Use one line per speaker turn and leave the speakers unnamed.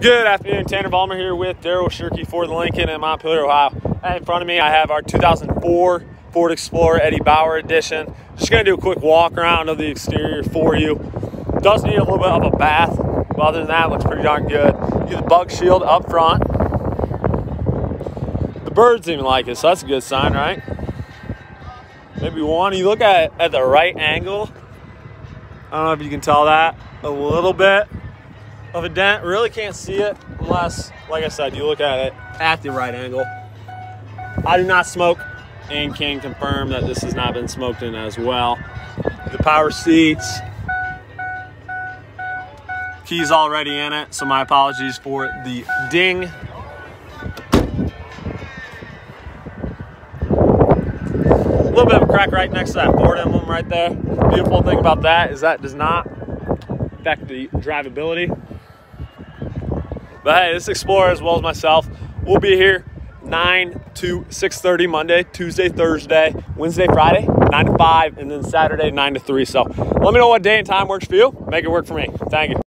Good afternoon, Tanner Vollmer here with Daryl Shirkey for the Lincoln in Montpelier, Ohio. And in front of me, I have our 2004 Ford Explorer Eddie Bauer edition. Just gonna do a quick walk around of the exterior for you. Does need a little bit of a bath, but other than that, looks pretty darn good. Get the bug shield up front. The birds even like it, so that's a good sign, right? Maybe one. You look at at the right angle. I don't know if you can tell that a little bit of a dent. Really can't see it unless, like I said, you look at it at the right angle. I do not smoke and can confirm that this has not been smoked in as well. The power seats, keys already in it, so my apologies for the ding. A little bit of a crack right next to that Ford emblem right there. Beautiful thing about that is that does not affect the drivability. But hey, this Explorer as well as myself, we'll be here 9 to 6.30 Monday, Tuesday, Thursday, Wednesday, Friday, 9 to 5, and then Saturday, 9 to 3. So let me know what day and time works for you. Make it work for me. Thank you.